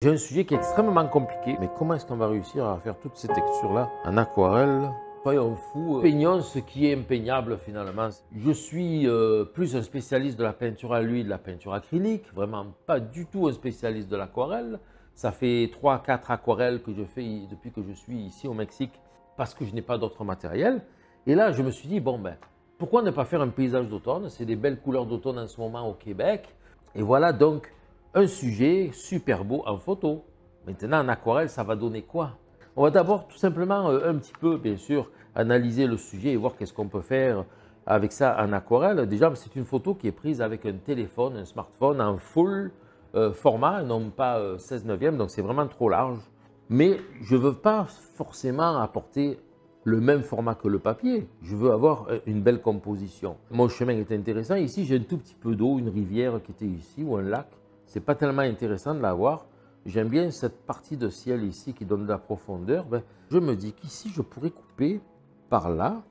J'ai un sujet qui est extrêmement compliqué, mais comment est-ce qu'on va réussir à faire toutes ces textures-là en aquarelle? Soyons fous, peignons ce qui est impeignable finalement. Je suis euh, plus un spécialiste de la peinture à l'huile, de la peinture acrylique, vraiment pas du tout un spécialiste de l'aquarelle. Ça fait 3-4 aquarelles que je fais depuis que je suis ici au Mexique parce que je n'ai pas d'autre matériel. Et là, je me suis dit, bon ben, pourquoi ne pas faire un paysage d'automne? C'est des belles couleurs d'automne en ce moment au Québec. Et voilà donc un sujet super beau en photo. Maintenant, en aquarelle, ça va donner quoi? On va d'abord tout simplement euh, un petit peu, bien sûr, analyser le sujet et voir qu'est-ce qu'on peut faire avec ça en aquarelle. Déjà, c'est une photo qui est prise avec un téléphone, un smartphone en full euh, format, non pas 16 euh, neuvième, donc c'est vraiment trop large. Mais je ne veux pas forcément apporter le même format que le papier. Je veux avoir une belle composition. Mon chemin est intéressant. Ici, j'ai un tout petit peu d'eau, une rivière qui était ici ou un lac c'est pas tellement intéressant de l'avoir. J'aime bien cette partie de ciel ici qui donne de la profondeur. Ben, je me dis qu'ici, je pourrais couper par là.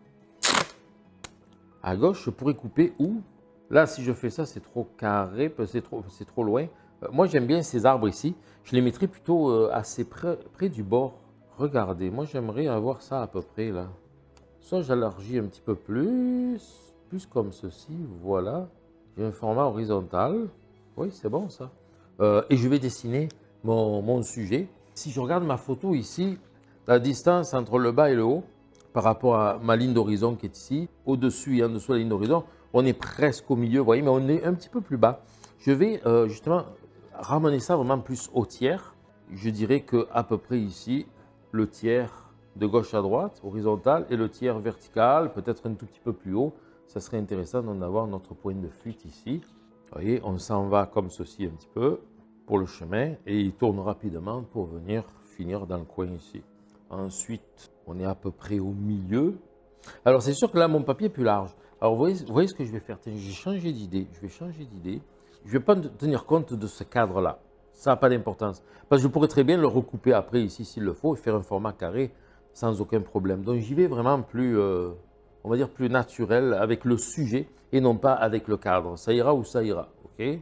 À gauche, je pourrais couper où? Là, si je fais ça, c'est trop carré, c'est trop, trop loin. Euh, moi, j'aime bien ces arbres ici. Je les mettrais plutôt euh, assez près, près du bord. Regardez, moi, j'aimerais avoir ça à peu près là. Soit j'élargis un petit peu plus, plus comme ceci, voilà. J'ai un format horizontal. Oui, c'est bon ça. Euh, et je vais dessiner mon, sujet. Si je regarde ma photo ici, la distance entre le bas et le haut, par rapport à ma ligne d'horizon qui est ici, au-dessus et en dessous de la ligne d'horizon, on est presque au milieu, vous voyez, mais on est un petit peu plus bas. Je vais euh, justement ramener ça vraiment plus au tiers. Je dirais que à peu près ici, le tiers de gauche à droite, horizontal, et le tiers vertical, peut-être un tout petit peu plus haut. Ça serait intéressant d'en avoir notre point de fuite ici. Vous voyez, on s'en va comme ceci un petit peu pour le chemin et il tourne rapidement pour venir finir dans le coin ici. Ensuite, on est à peu près au milieu. Alors c'est sûr que là, mon papier est plus large. Alors vous voyez, ce que je vais faire? J'ai changé d'idée. Je vais changer d'idée. Je ne vais pas tenir compte de ce cadre-là. Ça n'a pas d'importance. Parce que je pourrais très bien le recouper après ici s'il le faut et faire un format carré sans aucun problème. Donc j'y vais vraiment plus, euh, on va dire plus naturel avec le sujet et non pas avec le cadre. Ça ira ou ça ira, ok?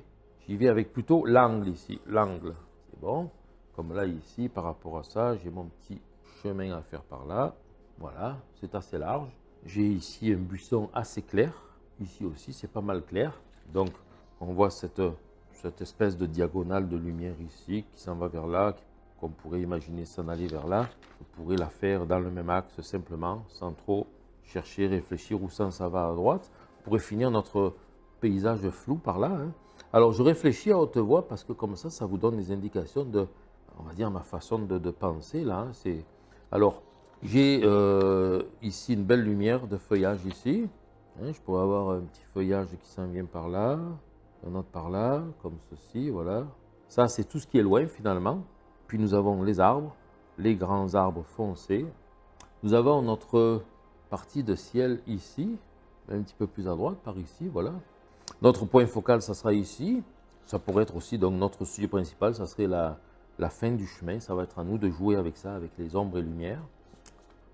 J'y vais avec plutôt l'angle ici, l'angle, c'est bon? Comme là ici, par rapport à ça, j'ai mon petit chemin à faire par là. Voilà, c'est assez large. J'ai ici un buisson assez clair. Ici aussi, c'est pas mal clair. Donc, on voit cette, cette espèce de diagonale de lumière ici qui s'en va vers là, qu'on pourrait imaginer s'en aller vers là. On pourrait la faire dans le même axe simplement, sans trop chercher, réfléchir où ça, ça va à droite pourrait finir notre paysage flou par là. Hein. Alors je réfléchis à haute voix parce que comme ça, ça vous donne des indications de, on va dire, ma façon de, penser là. Hein. Alors j'ai euh, ici une belle lumière de feuillage ici. Hein. je pourrais avoir un petit feuillage qui s'en vient par là, un autre par là, comme ceci, voilà. Ça, c'est tout ce qui est loin finalement. Puis nous avons les arbres, les grands arbres foncés. Nous avons notre partie de ciel ici, un petit peu plus à droite, par ici, voilà. Notre point focal, ça sera ici. Ça pourrait être aussi, donc notre sujet principal, ça serait la, la fin du chemin. Ça va être à nous de jouer avec ça, avec les ombres et lumières.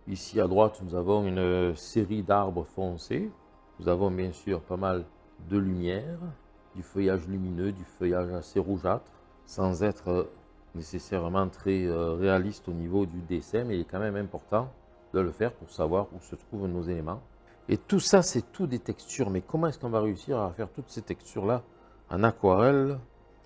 Ici à droite, nous avons une série d'arbres foncés. Nous avons bien sûr pas mal de lumière, du feuillage lumineux, du feuillage assez rougeâtre, sans être nécessairement très euh, réaliste au niveau du dessin, mais il est quand même important de le faire pour savoir où se trouvent nos éléments. Et tout ça, c'est tout des textures. Mais comment est-ce qu'on va réussir à faire toutes ces textures-là en aquarelle?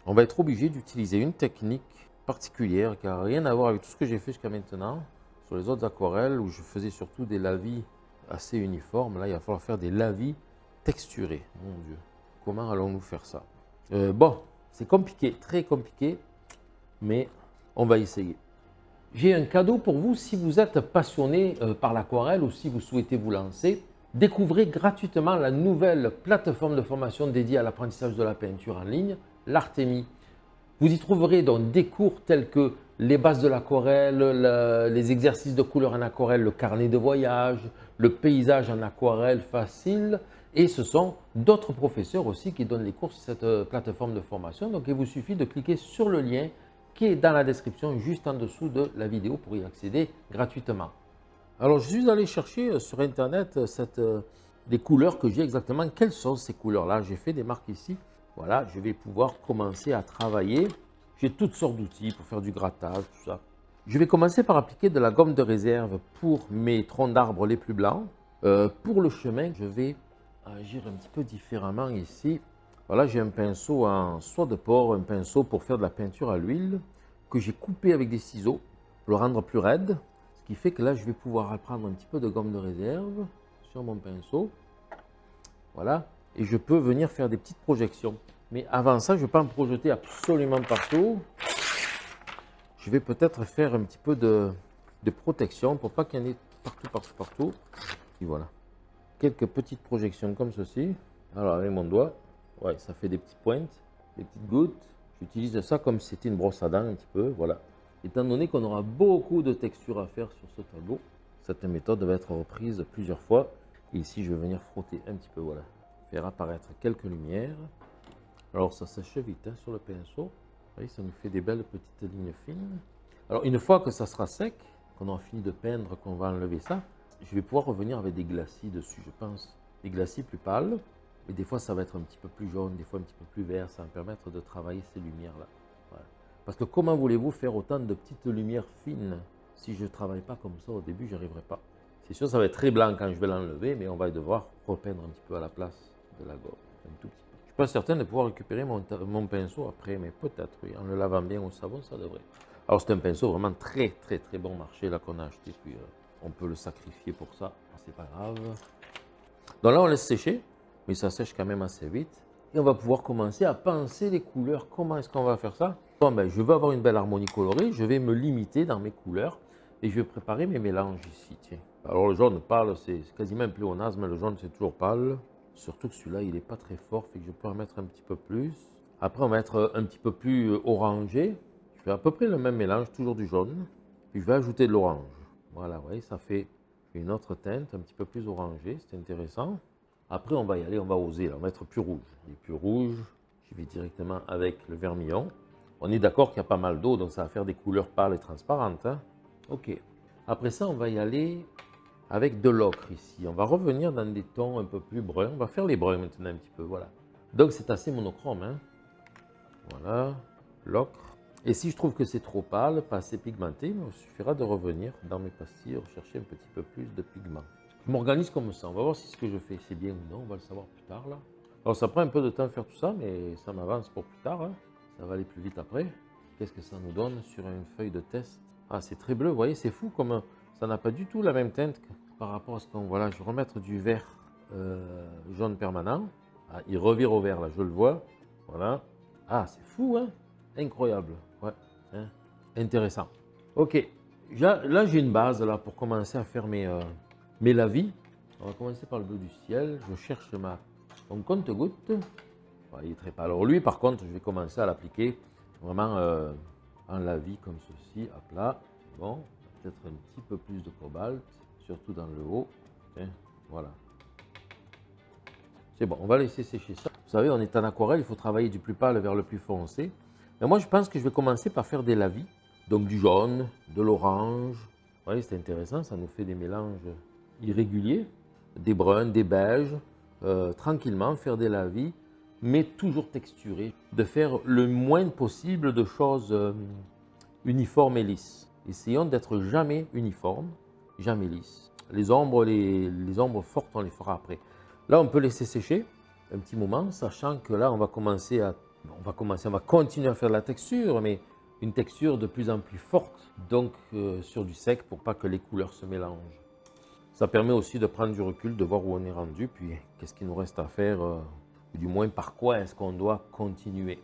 On va être obligé d'utiliser une technique particulière qui n'a rien à voir avec tout ce que j'ai fait jusqu'à maintenant. Sur les autres aquarelles, où je faisais surtout des lavis assez uniformes, là, il va falloir faire des lavis texturés. Mon Dieu, comment allons-nous faire ça? Euh, Bon, c'est compliqué, très compliqué, mais on va essayer. J'ai un cadeau pour vous si vous êtes passionné euh, par l'aquarelle ou si vous souhaitez vous lancer. Découvrez gratuitement la nouvelle plateforme de formation dédiée à l'apprentissage de la peinture en ligne, l'Artemi. Vous y trouverez donc des cours tels que les bases de l'aquarelle, les exercices de couleur en aquarelle, le carnet de voyage, le paysage en aquarelle facile. Et ce sont d'autres professeurs aussi qui donnent les cours sur cette euh, plateforme de formation. Donc il vous suffit de cliquer sur le lien qui est dans la description juste en dessous de la vidéo pour y accéder gratuitement. Alors, je suis allé chercher euh, sur Internet euh, cette, euh, les couleurs que j'ai exactement. Quelles sont ces couleurs-là? J'ai fait des marques ici. Voilà, je vais pouvoir commencer à travailler J'ai toutes sortes d'outils pour faire du grattage, tout ça. Je vais commencer par appliquer de la gomme de réserve pour mes troncs d'arbres les plus blancs. Euh, pour le chemin, je vais agir un petit peu différemment ici. Voilà, j'ai un pinceau en soie de porc, un pinceau pour faire de la peinture à l'huile, que j'ai coupé avec des ciseaux pour le rendre plus raide. Ce qui fait que là, je vais pouvoir prendre un petit peu de gomme de réserve sur mon pinceau. Voilà, et je peux venir faire des petites projections. Mais avant ça, je ne vais pas en projeter absolument partout. Je vais peut-être faire un petit peu de, protection pour pas qu'il y en ait partout, partout, partout. Et voilà. Quelques petites projections comme ceci. Alors avec mon doigt, ouais, ça fait des petites pointes, des petites gouttes. J'utilise ça comme si c'était une brosse à dents un petit peu, voilà. Étant donné qu'on aura beaucoup de textures à faire sur ce tableau, cette méthode va être reprise plusieurs fois. Et ici, je vais venir frotter un petit peu, voilà. Faire apparaître quelques lumières. Alors ça sèche vite hein, sur le pinceau. Vous voyez, ça nous fait des belles petites lignes fines. Alors une fois que ça sera sec, qu'on aura fini de peindre, qu'on va enlever ça, je vais pouvoir revenir avec des glacis dessus, je pense. Des glacis plus pâles, mais des fois ça va être un petit peu plus jaune, des fois un petit peu plus vert, ça va me permettre de travailler ces lumières-là. Parce que comment voulez-vous faire autant de petites lumières fines si je ne travaille pas comme ça? Au début, je arriverai pas. C'est sûr, ça va être très blanc quand je vais l'enlever, mais on va devoir repeindre un petit peu à la place de la gomme, un tout petit pas certain de pouvoir récupérer mon, pinceau après, mais peut-être, oui. En le lavant bien au savon, ça devrait. Alors, c'est un pinceau vraiment très, très, très bon marché, là, qu'on a acheté. Puis, euh, on peut le sacrifier pour ça. C'est pas grave. Donc là, on laisse sécher, mais ça sèche quand même assez vite. Et on va pouvoir commencer à penser les couleurs. Comment est-ce qu'on va faire ça? Bon, ben, je veux avoir une belle harmonie colorée. Je vais me limiter dans mes couleurs. Et je vais préparer mes mélanges ici, tiens. Alors, le jaune pâle, c'est quasiment un pléonasme. Le jaune, c'est toujours pâle. Surtout que celui-là, il n'est pas très fort, fait que je peux en mettre un petit peu plus. Après, on va mettre un petit peu plus euh, orangé. Je fais à peu près le même mélange, toujours du jaune. Puis je vais ajouter de l'orange. Voilà, vous voyez, ça fait une autre teinte, un petit peu plus orangée, c'est intéressant. Après, on va y aller, on va oser, on va mettre plus rouge. Et plus rouge, je vais directement avec le vermillon. On est d'accord qu'il y a pas mal d'eau, donc ça va faire des couleurs pâles et transparentes. Hein. Ok. Après ça, on va y aller avec de l'ocre ici. On va revenir dans des tons un peu plus bruns. On va faire les bruns maintenant un petit peu, voilà. Donc c'est assez monochrome. Hein. Voilà, l'ocre. Et si je trouve que c'est trop pâle, pas assez pigmenté, il me suffira de revenir dans mes pastilles, rechercher un petit peu plus de pigment. Je m'organise comme ça. On va voir si ce que je fais c'est bien ou non. On va le savoir plus tard là. Alors ça prend un peu de temps à faire tout ça, mais ça m'avance pour plus tard. Hein. Ça va aller plus vite après. Qu'est-ce que ça nous donne sur une feuille de test? Ah, c'est très bleu, vous voyez, c'est fou comme ça n'a pas du tout la même teinte par rapport à ce qu'on... Voilà, je vais remettre du vert euh, jaune permanent. Ah, il revire au vert, là, je le vois. Voilà. Ah, c'est fou, hein Incroyable. Ouais. Hein. Intéressant. Ok. Là, j'ai une base là pour commencer à faire mes, euh, mes lavis. On va commencer par le bleu du ciel. Je cherche ma, mon compte-goutte. il est très pâle. Alors lui, par contre, je vais commencer à l'appliquer vraiment euh, en lavis comme ceci. Hop là. Bon, peut-être un petit peu plus de cobalt, surtout dans le haut. voilà. C'est bon, on va laisser sécher ça. Vous savez, on est en aquarelle, il faut travailler du plus pâle vers le plus foncé. Mais moi, je pense que je vais commencer par faire des lavis. Donc du jaune, de l'orange. Vous voyez, c'est intéressant, ça nous fait des mélanges irréguliers. Des bruns, des beiges. Euh, tranquillement, faire des lavis, mais toujours texturés. De faire le moins possible de choses euh, uniformes et lisses. Essayons d'être jamais uniforme, jamais lisse. Les ombres, les, ombres fortes, on les fera après. Là, on peut laisser sécher un petit moment, sachant que là, on va commencer à, on va commencer, on va continuer à faire la texture, mais une texture de plus en plus forte, donc euh, sur du sec pour pas que les couleurs se mélangent. Ça permet aussi de prendre du recul, de voir où on est rendu, puis qu'est-ce qu'il nous reste à faire, euh, ou du moins par quoi est-ce qu'on doit continuer.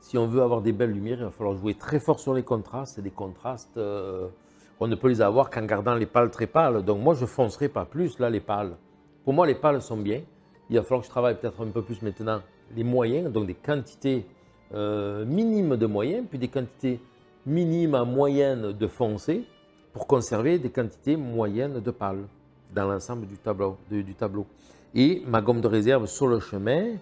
Si on veut avoir des belles lumières, il va falloir jouer très fort sur les contrastes. Et des contrastes, euh, on ne peut les avoir qu'en gardant les pâles très pâles. Donc moi, je foncerai pas plus là les pâles. Pour moi, les pâles sont bien. Il va falloir que je travaille peut-être un peu plus maintenant les moyens, donc des quantités euh, minimes de moyens, puis des quantités minimes à moyennes de foncé, pour conserver des quantités moyennes de pâles dans l'ensemble du tableau, du tableau. Et ma gomme de réserve sur le chemin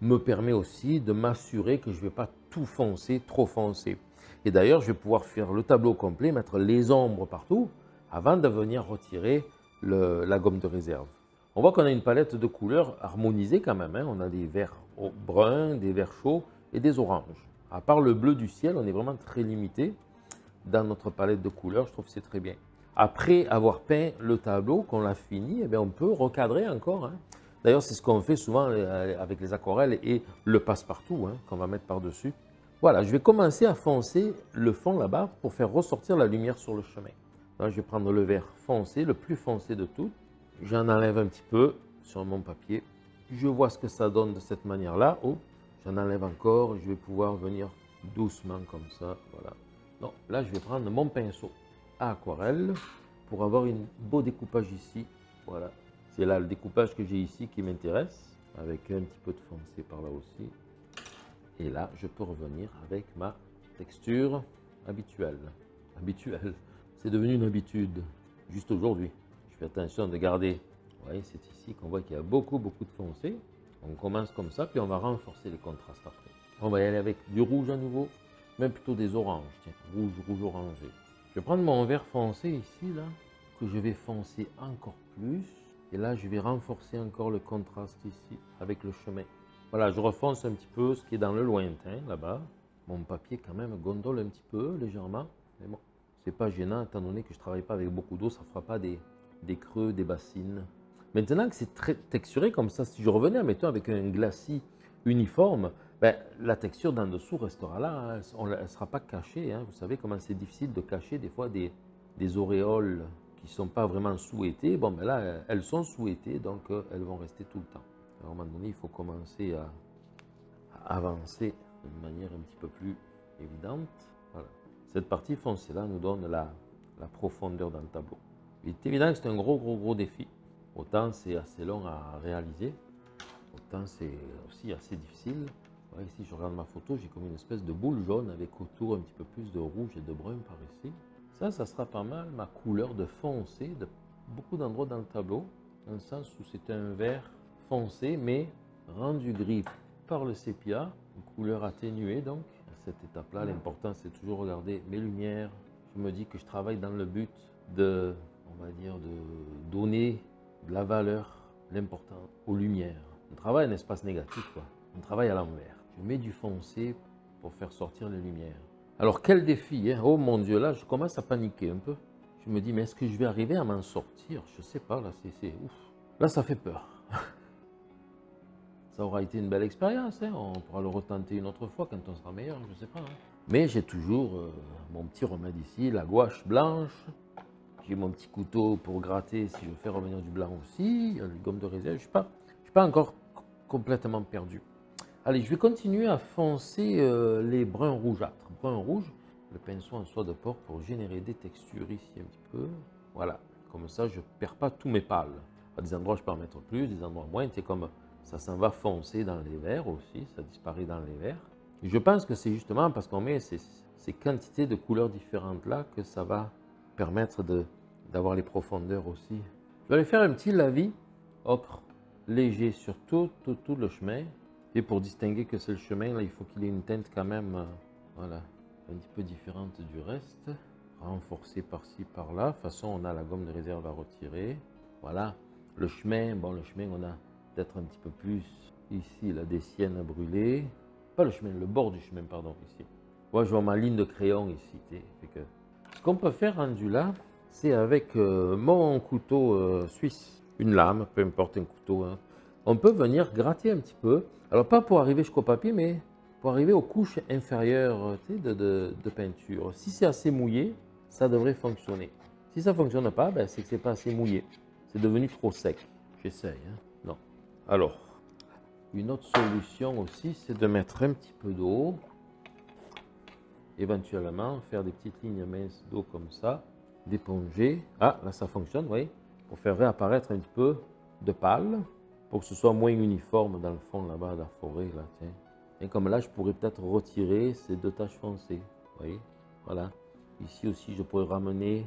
me permet aussi de m'assurer que je ne vais pas tout foncer, trop foncer. Et d'ailleurs, je vais pouvoir faire le tableau complet, mettre les ombres partout, avant de venir retirer la gomme de réserve. On voit qu'on a une palette de couleurs harmonisée quand même. Hein. On a des verts bruns, des verts chauds, et des oranges. À part le bleu du ciel, on est vraiment très limité dans notre palette de couleurs. Je trouve que c'est très bien. Après avoir peint le tableau, qu'on l'a fini, eh bien, on peut recadrer encore. Hein. D'ailleurs, c'est ce qu'on fait souvent euh, avec les aquarelles et le passe-partout hein, qu'on va mettre par-dessus. Voilà, je vais commencer à foncer le fond là-bas pour faire ressortir la lumière sur le chemin. je vais prendre le vert foncé, le plus foncé de tout. J'en enlève un petit peu sur mon papier. Je vois ce que ça donne de cette manière-là. Oh, j'en enlève encore. Je vais pouvoir venir doucement comme ça. Voilà. Là, je vais prendre mon pinceau à aquarelle pour avoir un beau découpage ici. Voilà. C'est là le découpage que j'ai ici qui m'intéresse, avec un petit peu de foncé par là aussi. Et là, je peux revenir avec ma texture habituelle. Habituelle, c'est devenu une habitude, juste aujourd'hui. Je fais attention de garder, vous voyez, c'est ici qu'on voit qu'il y a beaucoup, beaucoup de foncé. On commence comme ça, puis on va renforcer les contrastes après. On va y aller avec du rouge à nouveau, même plutôt des oranges, tiens, rouge, rouge orangé. Je vais prendre mon vert foncé ici, là, que je vais foncer encore plus. Et là, je vais renforcer encore le contraste ici, avec le chemin. Voilà, je refonce un petit peu ce qui est dans le lointain, là-bas. Mon papier, quand même, gondole un petit peu, légèrement. Mais bon, c'est pas gênant, étant donné que je travaille pas avec beaucoup d'eau, ça fera pas des, des, creux, des bassines. Maintenant que c'est très texturé comme ça, si je revenais, mettons, avec un glacis uniforme, ben, la texture d'en dessous restera là, hein. elle ne sera pas cachée. Hein. Vous savez comment c'est difficile de cacher des fois des, des auréoles qui ne sont pas vraiment souhaitées. Bon, ben là, elles sont souhaitées, donc euh, elles vont rester tout le temps à un moment donné, il faut commencer à, avancer d'une manière un petit peu plus évidente. Cette partie foncée-là nous donne la, profondeur dans le tableau. Il est évident que c'est un gros, gros, gros défi. Autant c'est assez long à réaliser, c'est aussi assez difficile. ici, je regarde ma photo, j'ai comme une espèce de boule jaune avec autour un petit peu plus de rouge et de brun par ici. Ça, ça sera pas mal ma couleur de foncé de beaucoup d'endroits dans le tableau, dans le sens où c'est un vert foncé, mais rendu gris par le sépia, une couleur atténuée donc. À cette étape-là, l'important c'est toujours regarder mes lumières. Je me dis que je travaille dans le but de, on va dire, de donner de la valeur, l'important aux lumières. On travaille un espace négatif, quoi. On travaille à l'envers. Je mets du foncé pour faire sortir les lumières. Alors quel défi, hein? oh mon Dieu, là je commence à paniquer un peu. Je me dis, mais est-ce que je vais arriver à m'en sortir? Je sais pas, là c'est ouf. Là ça fait peur. ça aura été une belle expérience. Hein? On pourra le retenter une autre fois quand on sera meilleur, je sais pas. Hein. Mais j'ai toujours euh, mon petit remède ici, la gouache blanche. J'ai mon petit couteau pour gratter si je faire revenir du blanc aussi. Les gommes de réserve, je ne suis, suis pas encore complètement perdu. Allez, je vais continuer à foncer euh, les bruns rougeâtres. Brun rouge, le pinceau en soie de porc pour générer des textures ici un petit peu. Voilà, comme ça je ne perds pas tous mes pâles. À des endroits je peux en mettre plus, des endroits moins. C'est comme ça s'en va foncer dans les verres aussi, ça disparaît dans les verres. je pense que c'est justement parce qu'on met ces, quantités de couleurs différentes là que ça va permettre d'avoir les profondeurs aussi. Je vais aller faire un petit lavis, hop, léger sur tout, tout, tout le chemin. Et pour distinguer que c'est le chemin, là, il faut qu'il ait une teinte quand même, euh, voilà, un petit peu différente du reste. Renforcé par-ci, par-là. De toute façon, on a la gomme de réserve à retirer. Voilà. Le chemin, bon, le chemin, on a peut-être un petit peu plus ici, là, des siennes à brûler. Pas le chemin, le bord du chemin, pardon, ici. Moi, je vois ma ligne de crayon ici. Que... Ce qu'on peut faire rendu là, c'est avec euh, mon couteau euh, suisse, une lame, peu importe un couteau, hein. on peut venir gratter un petit peu. Alors, pas pour arriver jusqu'au papier, mais pour arriver aux couches inférieures de, peinture. Si c'est assez mouillé, ça devrait fonctionner. Si ça ne fonctionne pas, ben, c'est que ce n'est pas assez mouillé. C'est devenu trop sec. J'essaye. Hein. Non. Alors, une autre solution aussi, c'est de mettre un petit peu d'eau. Éventuellement, faire des petites lignes minces d'eau comme ça. D'éponger. Ah, là, ça fonctionne, vous voyez. Pour faire réapparaître un petit peu de pâle. Pour que ce soit moins uniforme dans le fond là-bas de la forêt. Là, tiens. Et comme là, je pourrais peut-être retirer ces deux taches foncées. Vous voyez? Voilà. Ici aussi, je pourrais ramener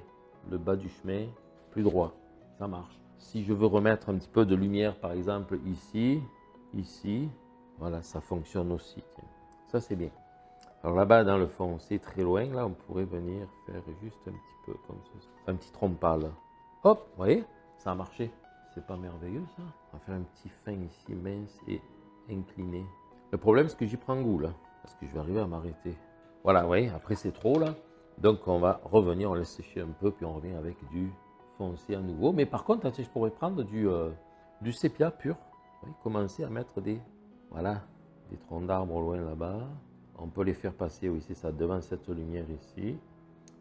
le bas du chemin plus droit ça marche. Si je veux remettre un petit peu de lumière, par exemple, ici, ici, voilà, ça fonctionne aussi. Ça, c'est bien. Alors là-bas, dans le fond, c'est très loin. Là, on pourrait venir faire juste un petit peu comme ça. Un petit trompal. Hop, vous voyez? Ça a marché. C'est pas merveilleux, ça On va faire un petit fin ici, mince et incliné. Le problème, c'est que j'y prends goût, là. Parce que je vais arriver à m'arrêter. Voilà, vous voyez, après c'est trop là. Donc on va revenir, on laisse sécher un peu, puis on revient avec du foncé à nouveau. Mais par contre, je pourrais prendre du, euh, du sépia pur. commencer à mettre des, voilà, des troncs d'arbres loin là-bas. On peut les faire passer, oui, c'est ça, devant cette lumière ici.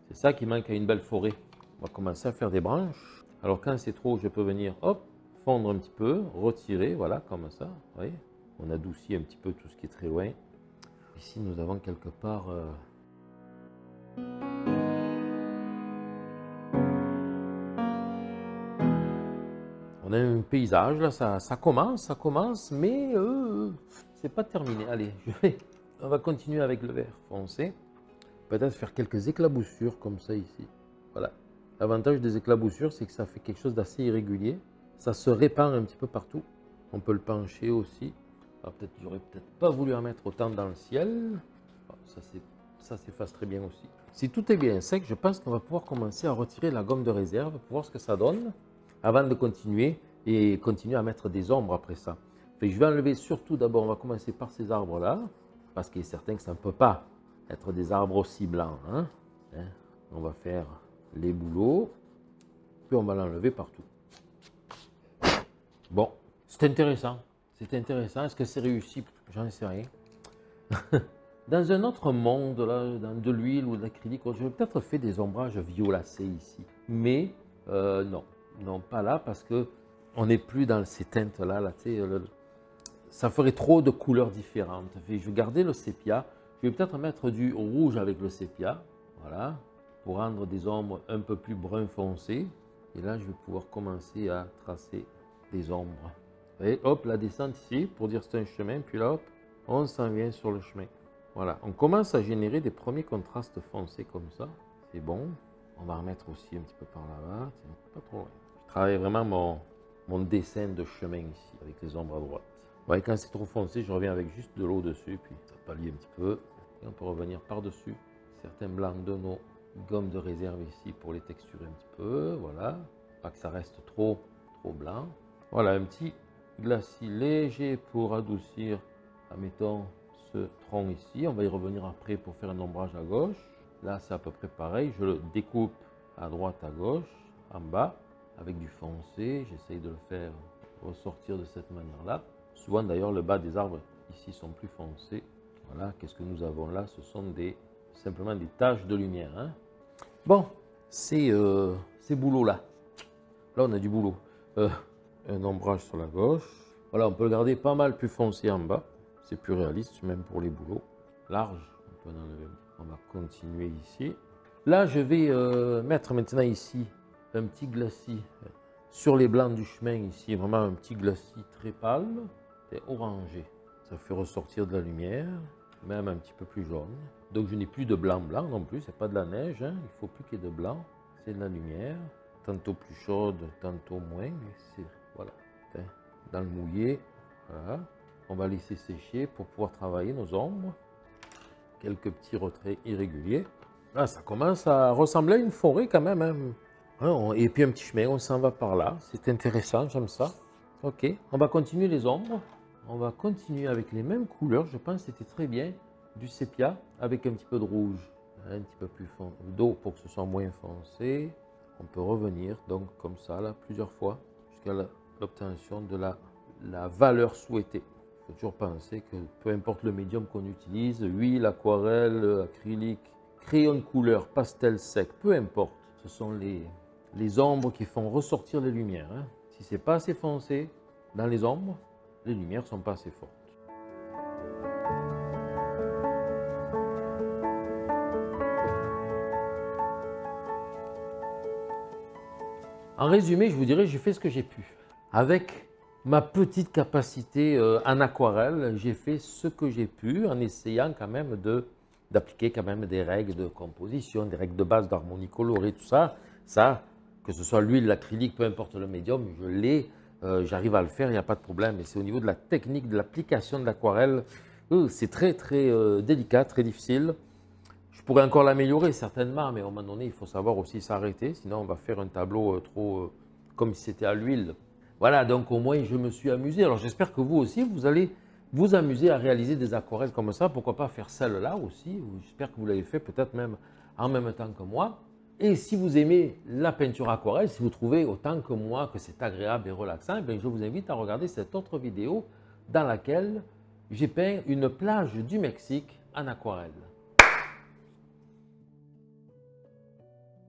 C'est ça qui manque à une belle forêt. On va commencer à faire des branches. Alors quand c'est trop, je peux venir, hop, fondre un petit peu, retirer, voilà, comme ça. Vous voyez On adoucit un petit peu tout ce qui est très loin. Ici, nous avons quelque part... Euh, on a un paysage, là, ça, commence, ça commence, mais euh, c'est pas terminé. Allez, je vais, on va continuer avec le vert foncé. Peut-être faire quelques éclaboussures comme ça ici. Voilà. L'avantage des éclaboussures, c'est que ça fait quelque chose d'assez irrégulier. Ça se répand un petit peu partout. On peut le pencher aussi. peut-être, j'aurais peut-être pas voulu en mettre autant dans le ciel. ça s'efface très bien aussi. Si tout est bien sec, je pense qu'on va pouvoir commencer à retirer la gomme de réserve pour voir ce que ça donne avant de continuer et continuer à mettre des ombres après ça. je vais enlever surtout d'abord, on va commencer par ces arbres-là, parce qu'il est certain que ça ne peut pas être des arbres aussi blancs. Hein. Hein? On va faire les boulots, puis on va l'enlever partout. Bon, c'est intéressant. C'est intéressant. Est-ce que c'est réussi? J'en sais rien. Dans un autre monde, là, dans de l'huile ou de l'acrylique, j'aurais peut-être fait des ombrages violacés ici. Mais euh, non, non, pas là, parce que on n'est plus dans ces teintes-là. Là, ça ferait trop de couleurs différentes. Je vais garder le sépia. Je vais peut-être mettre du rouge avec le sépia, voilà, pour rendre des ombres un peu plus brun foncé. Et là, je vais pouvoir commencer à tracer des ombres. Et hop, la descente ici, pour dire c'est un chemin, puis là, hop, on s'en vient sur le chemin. Voilà, on commence à générer des premiers contrastes foncés comme ça. C'est bon. On va remettre aussi un petit peu par là-bas. Pas trop loin. Je travaille vraiment mon, dessin de chemin ici, avec les ombres à droite. Ouais, quand c'est trop foncé, je reviens avec juste de l'eau dessus, puis ça pallie un petit peu. Et on peut revenir par-dessus certains blancs de nos gommes de réserve ici pour les texturer un petit peu. Voilà, pas que ça reste trop, trop blanc. Voilà, un petit glacis léger pour adoucir, admettons, tronc ici. On va y revenir après pour faire un ombrage à gauche. Là, c'est à peu près pareil. Je le découpe à droite, à gauche, en bas, avec du foncé. J'essaye de le faire ressortir de cette manière-là. Souvent, d'ailleurs, le bas des arbres ici sont plus foncés. Voilà, qu'est-ce que nous avons là? Ce sont des, simplement des taches de lumière. Hein. Bon, c'est euh, ces boulots-là. Là, on a du boulot. Euh, un ombrage sur la gauche. Voilà, on peut le garder pas mal plus foncé en bas. C'est plus réaliste, même pour les boulots. Large, on va continuer ici. Là, je vais euh, mettre maintenant ici un petit glacis sur les blancs du chemin ici. Vraiment un petit glacis très pâle et orangé. Ça fait ressortir de la lumière, même un petit peu plus jaune. Donc je n'ai plus de blanc blanc non plus, c'est pas de la neige, hein. il faut plus qu'il y ait de blanc, c'est de la lumière, tantôt plus chaude, tantôt moins, mais c'est, voilà, dans le mouillé. On va laisser sécher pour pouvoir travailler nos ombres. Quelques petits retraits irréguliers. Là, ça commence à ressembler à une forêt quand même. Hein. Hein, et puis un petit chemin, on s'en va par là. C'est intéressant, j'aime ça. Ok, on va continuer les ombres. On va continuer avec les mêmes couleurs. Je pense que c'était très bien. Du sépia avec un petit peu de rouge. Un petit peu plus d'eau pour que ce soit moins foncé. On peut revenir donc comme ça, là, plusieurs fois, jusqu'à l'obtention de la, la valeur souhaitée faut toujours penser que peu importe le médium qu'on utilise, huile, aquarelle, acrylique, crayon de couleur, pastel sec, peu importe, ce sont les, les ombres qui font ressortir les lumières. Hein. Si c'est pas assez foncé dans les ombres, les lumières sont pas assez fortes. En résumé, je vous dirais, j'ai fait ce que j'ai pu. Avec ma petite capacité euh, en aquarelle, j'ai fait ce que j'ai pu en essayant quand même d'appliquer quand même des règles de composition, des règles de base d'harmonie colorée, tout ça. Ça, que ce soit l'huile, l'acrylique, peu importe le médium, je l'ai, euh, j'arrive à le faire, il n'y a pas de problème. Mais c'est au niveau de la technique, de l'application de l'aquarelle, euh, c'est très très délicat, très difficile. Je pourrais encore l'améliorer certainement, mais à un moment donné, il faut savoir aussi s'arrêter, sinon on va faire un tableau trop comme si c'était à l'huile. Voilà, donc au moins je me suis amusé. Alors j'espère que vous aussi, vous allez vous amuser à réaliser des aquarelles comme ça, pourquoi pas faire celle-là aussi? J'espère que vous l'avez fait peut-être même en même temps que moi. Et si vous aimez la peinture aquarelle, si vous trouvez autant que moi que c'est agréable et relaxant, eh je vous invite à regarder cette autre vidéo dans laquelle j'ai peint une plage du Mexique en aquarelle.